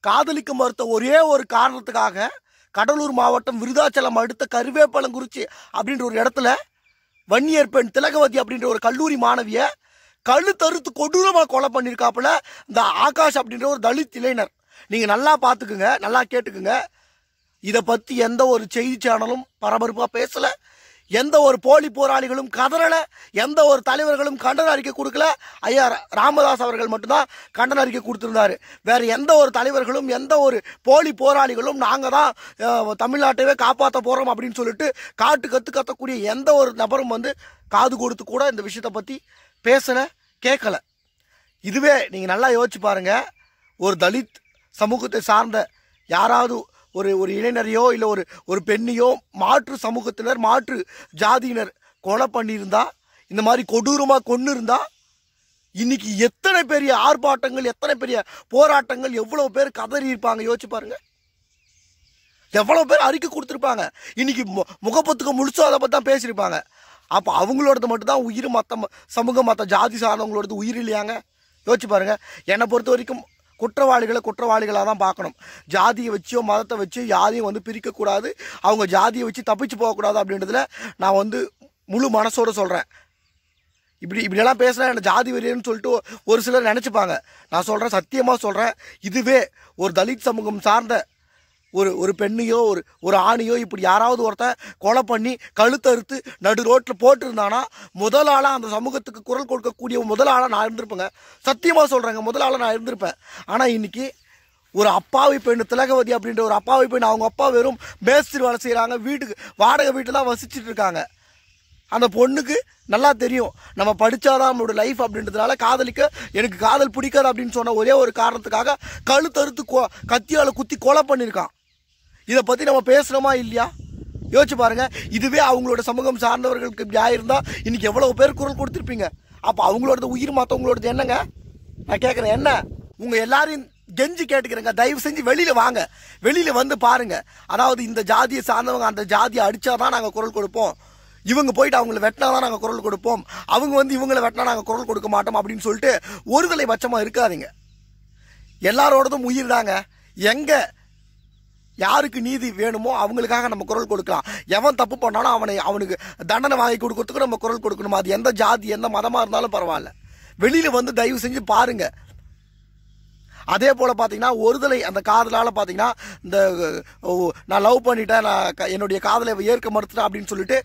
காதலிக்க மறுத்த ஒரே ஒரு காரணத்துக்காக கடலூர் மாவட்டம் விருதாச்சலம் அடுத்த கருவேப்பழங்குறிச்சி அப்படின்ற ஒரு இடத்துல வன்னியர் பெண் திலகவதி அப்படின்ற ஒரு கல்லூரி மாணவியை கழுத்தறுத்து கொடூரமாக கொலை பண்ணியிருக்காப்புல இந்த ஆகாஷ் அப்படின்ற ஒரு தலித் இளைஞர். நீங்கள் நல்லா பார்த்துக்குங்க நல்லா கேட்டுக்குங்க. இதை பற்றி எந்த ஒரு செய்தி சேனலும் பரபரப்பாக பேசல. எந்த ஒரு போலி போராளிகளும் கதறலை எந்த ஒரு தலைவர்களும் கண்டன அறிக்கை கொடுக்கல. ஐயா ராமதாஸ் அவர்கள் மட்டும்தான் கண்டன அறிக்கை கொடுத்துருந்தாரு. வேறு எந்த ஒரு தலைவர்களும் எந்த ஒரு போலி போராளிகளும் நாங்கள் தான் தமிழ்நாட்டையே தமிழ்நாட்டவே காப்பாற்ற போகிறோம் அப்படின்னு சொல்லிட்டு காட்டு கற்று கத்தக்கூடிய எந்த ஒரு நபரும் வந்து காது கொடுத்து கூட இந்த விஷயத்தை பற்றி பேசலை கேட்கல இதுவே நீங்கள் நல்லா யோசிச்சு பாருங்கள் ஒரு தலித் சமூகத்தை சார்ந்த யாராவது ஒரு ஒரு இளைஞரையோ இல்லை ஒரு ஒரு பெண்ணையோ மாற்று சமூகத்தினர் மாற்று ஜாதியினர் கொலை பண்ணியிருந்தா இந்த மாதிரி கொடூரமாக கொண்டு இருந்தால் இன்னைக்கு எத்தனை பெரிய ஆர்ப்பாட்டங்கள் எத்தனை பெரிய போராட்டங்கள் எவ்வளோ பேர் கதறி இருப்பாங்க யோசிச்சு பாருங்க. எவ்வளோ பேர் அறிக்கை கொடுத்துருப்பாங்க. இன்னைக்கு மு- முகப்பத்துக்கு முழுசும் அதை பற்றி தான் பேசியிருப்பாங்க. அப்போ அவங்களோடது மட்டும்தான் உயிர் மற்ற ம- சமூக மற்ற ஜாதி சார்ந்தவங்களோடது உயிர் இல்லையாங்க? யோசிச்சு பாருங்கள் என்னை பொறுத்த வரைக்கும் குற்றவாளிகளை குற்றவாளிகளாக தான் பார்க்கணும். ஜாதியை வச்சோ மதத்தை வச்சோ யாரையும் வந்து பிரிக்கக்கூடாது. அவங்க ஜாதியை வச்சு தப்பிச்சு போகக்கூடாது அப்படின்றதுல நான் வந்து முழு மனசோட சொல்கிறேன் இப்படி இப்படியெல்லாம் பேசினா என்ன ஜாதி வெறியன்னு சொல்லிட்டு ஒரு சிலர் நினச்சிப்பாங்க. நான் சொல்கிறேன் சத்தியமாக சொல்கிறேன் இதுவே ஒரு தலித் சமூகம் சார்ந்த ஒரு ஒரு பெண்ணையோ ஒரு ஒரு ஆணையோ இப்படி யாராவது ஒருத்தன் கொலை பண்ணி கழுத்தறுத்து நடு ரோட்டில் போட்டிருந்தானா முதல் ஆளாக அந்த சமூகத்துக்கு குரல் கொடுக்கக்கூடிய முதல் ஆளாக நான் இருந்திருப்பேங்க. சத்தியமாக சொல்கிறேங்க முதல் ஆளாக நான் இருந்திருப்பேன். ஆனால் இன்னைக்கு ஒரு அப்பாவி பெண் திலகவதி அப்படின்ற ஒரு அப்பாவி பெண் அவங்க அப்பா வெறும் மேஸ்திரி வேலை செய்கிறாங்க வீட்டுக்கு வாடகை வீட்டில் தான் வசிச்சுட்டு இருக்காங்க. அந்த பொண்ணுக்கு நல்லா தெரியும் நம்ம படித்தாதான் நம்மளோட லைஃப் அப்படின்றதுனால காதலிக்க எனக்கு காதல் பிடிக்காது அப்படின்னு சொன்ன ஒரே ஒரு காரணத்துக்காக கழுத்தறுத்து கோ கத்தியால் குத்தி கொலை பண்ணியிருக்கான். இதை பற்றி நம்ம பேசுகிறோமா இல்லையா? யோசிச்சு பாருங்க. இதுவே அவங்களோட சமூகம் சார்ந்தவர்களுக்கு இப்படி இன்றைக்கி இன்னைக்கு பேர் குரல் கொடுத்துருப்பீங்க? அப்போ அவங்களோட உயிர் மற்றவங்களோடது என்னங்க? நான் கேட்குறேன் என்ன? உங்கள் எல்லாரையும் கெஞ்சி கேட்டுக்கிறேங்க. தயவு செஞ்சு வெளியில் வாங்க. வெளியில் வந்து பாருங்க. அதாவது இந்த ஜாதியை சார்ந்தவங்க அந்த ஜாதியை அடித்தா தான் நாங்கள் குரல் கொடுப்போம். இவங்க போயிட்டு அவங்கள வெட்டினா தான் நாங்கள் குரல் கொடுப்போம். அவங்க வந்து இவங்களை வெட்டினா நாங்கள் குரல் கொடுக்க மாட்டோம் அப்படின்னு சொல்லிட்டு ஒருதலை பட்சமாக இருக்காதிங்க. எல்லாரோடதும் உயிர் தாங்க. எங்கே யாருக்கு நீதி வேணுமோ அவங்களுக்காக நம்ம குரல் கொடுக்கலாம். எவன் தப்பு பண்ணாலும் அவனை அவனுக்கு தண்டனை வாங்கி கொடுக்கறதுக்கு நம்ம குரல் கொடுக்கணும்? அது எந்த ஜாதி எந்த மதமாக இருந்தாலும் பரவாயில்ல. வெளியில் வந்து தயவு செஞ்சு பாருங்க. அதே போல் பார்த்தீங்கன்னா ஒருதலை அந்த காதலால் பார்த்தீங்கன்னா இந்த நான் லவ் பண்ணிட்டேன் நான் க- என்னுடைய காதலை ஏற்க மறுத்துட்டேன் அப்படின்னு சொல்லிட்டு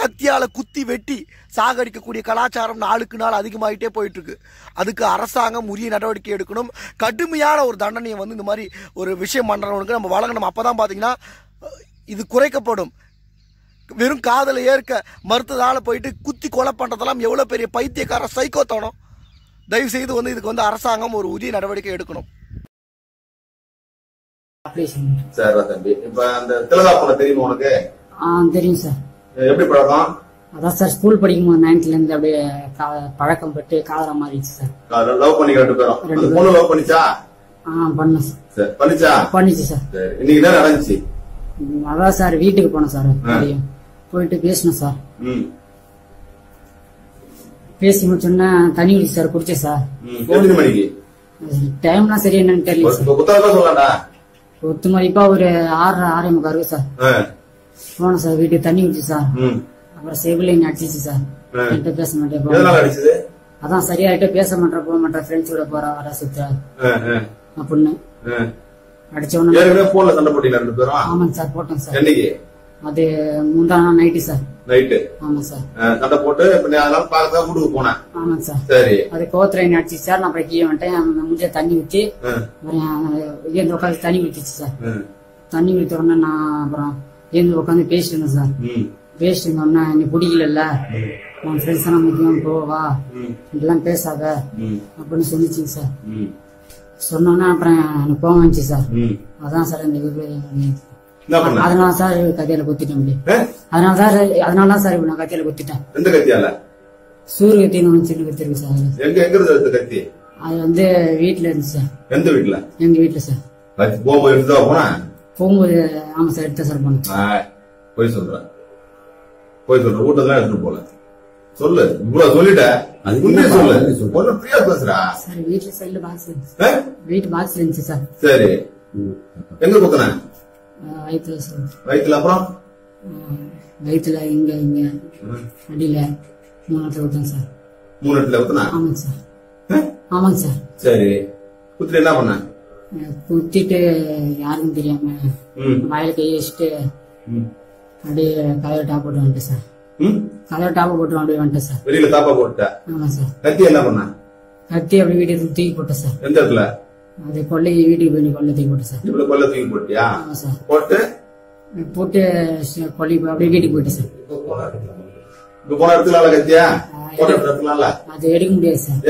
கத்தியால் குத்தி வெட்டி சாகடிக்கக்கூடிய கலாச்சாரம் நாளுக்கு நாள் அதிகமாகிட்டே போயிட்டு இருக்கு அதுக்கு அரசாங்கம் உரிய நடவடிக்கை எடுக்கணும். கடுமையான ஒரு தண்டனையை வந்து இந்த மாதிரி ஒரு விஷயம் பண்ணுறவனுக்கு நம்ம வழங்கணும். அப்போ தான் பார்த்தீங்கன்னா இது குறைக்கப்படும். வெறும் காதலை ஏற்க மறுத்ததால போயிட்டு குத்தி கொலை பண்ணுறதெல்லாம் எவ்வளோ பெரிய பைத்தியக்கார சைக்கோத்தனம். தயவு செய்து வந்து இதுக்கு வந்து அரசாங்கம் ஒரு உரிய நடவடிக்கை எடுக்கணும். சரி தம்பி. இப்ப அந்த திலகா பொண்ணு தெரியுமா உனக்கு? ஆ தெரியும் சார். எப்படி பழக்கம் அதான் சார் ஸ்கூல் படிக்கும்போது நைன்த்ல இருந்து அப்படியே பழக்கம் பட்டு காதலா மாறிடுச்சு சார். லவ் பண்ணி ரெண்டு பேரும். ரெண்டு பொண்ணு லவ் பண்ணிச்சா? ஆ பண்ணேன் சார். பண்ணிச்சா? பண்ணிச்சு சார். இன்னைக்கு என்ன நடந்துச்சு? அதான் சார் வீட்டுக்கு போனேன் சார் போயிட்டு பேசினேன் சார். பேசி முடிச்சோன்னே தண்ணி குடிச்சு சார் குடிச்சேன் சார். மணிக்கு? டைம்லாம் சரி என்னன்னு தெரியல புத்தகம் ஒத்து மதிப்பா ஒரு ஆறு ஆறே முக்கா இருக்கு சார். ஆ, போனேன் சார் வீட்டுக்கு தண்ணி குடிச்சு சார் அப்புறம் செவிலைன் அடிச்சிச்சு சார். என்கிட்ட பேச மாட்டேன் அதான் சரியாயிட்ட பேச மாட்டேன் போக மாட்டேன் ஃப்ரெண்ட்ஸ் கூட போறா வர ஆ, அப்படின்னு ஆ. அடிச்ச உடனே ஏற்கனவே போன்ல சண்டை ரெண்டு பேரும் ஆமாங்க சார் போட்டேன் சார் என்னைக்கு அது முந்தா நாள் நைட்டு சார் நைட்டு ஆமாம் சார் சண்டை போட்டு அதனால பார்க்க வீட்டுக்கு போனேன் ஆமாங்க சார் சரி அது கோத்துல என்ன அடிச்சு சார் நான் அப்புறம் கீழே வந்துட்டேன் முடிஞ்ச தண்ணி ஊற்றி ஏந்து உட்காந்து தண்ணி ஊற்றிச்சு சார் தண்ணி ஊற்ற உடனே நான் அப்புறம் ஏந்து உட்காந்து பேசிட்டு சார். பேசிட்டு இருந்தோடனே நீ பிடிக்கல உன் ஃப்ரெண்ட்ஸ் எல்லாம் முக்கியம் போ வா. ம், இப்படிலாம் பேசாத. அப்படின்னு சொல்லிச்சுங்க சார். சொன்னோன்னே அப்புறம் எனக்கு கோவம் வந்துச்சு சார். அதான் சார் இந்த அதனால சார் கத்தியில குத்திட்டேன்? அதனால சார் அதனால தான் சார் நான் கத்தியில குத்திட்டேன். எந்த கத்தியால? சூரிய கத்தின்னு ஒன்று சின்ன கத்தி இருக்கு சார். எங்க எங்க இருந்து எடுத்த கத்தி? அது வந்து வீட்டுல இருந்துச்சு சார். எந்த வீட்டுல? எங்க வீட்டுல சார். போனா போகும்போது ஆமா சார் எடுத்தேன் சார் போனேன். போய் சொல்றேன் போய் சொல்ற. வீட்டெல்லாம் எடுத்துட்டு போல சொல்லு. இவ்வளவு சொல்லிட்ட. உண்மையை என்ன சொல்லு. ஒன்னும் ஃப்ரீயா பேசுறா. சார் வீட்டுல செல்லு பாக்ஸ்? வீட்டு பாக்ஸ்ல இருந்துச்சு சார். சரி. எங்க குத்துன வயித்துல சார். வயிற்றுல அப்புறம்? வயித்துல இங்க இங்க. அடியில மூணு இடத்துல விட்டேன் சார். மூணு இடத்துல குத்துனா ஆமாங்க சார். ஆமாங்க சார். சரி. குத்துல என்ன பண்ண? குத்திட்டு யாருக்கும் தெரியாம வாயில கை வச்சுட்டு. அப்படியே கதவை டாப் போட்டு வந்துட்டேன் சார். கதவை டாப் போட்டு அப்படியே வந்துட்டேன் சார். வெளியில தாப்பா போட்டுட்ட? ஆமா சார். கத்தி என்ன பண்ண? கத்தி அப்படியே வீட்டுக்கு தூக்கி போட்டேன் சார். எந்த இடத்துல? அது கொள்ளைக்கு வீட்டுக்கு போய் கொள்ளை தூக்கி போட்டேன் சார். இவ்வளவு கொல்ல தூக்கி போட்டியா? ஆமா சார். போட்டு? போட்டு போய் அப்படியே வீட்டுக்கு போயிட்டேன் சார். இப்ப போன இடத்துலால கத்தியா? போன அது எடுக்க முடியாது சார்.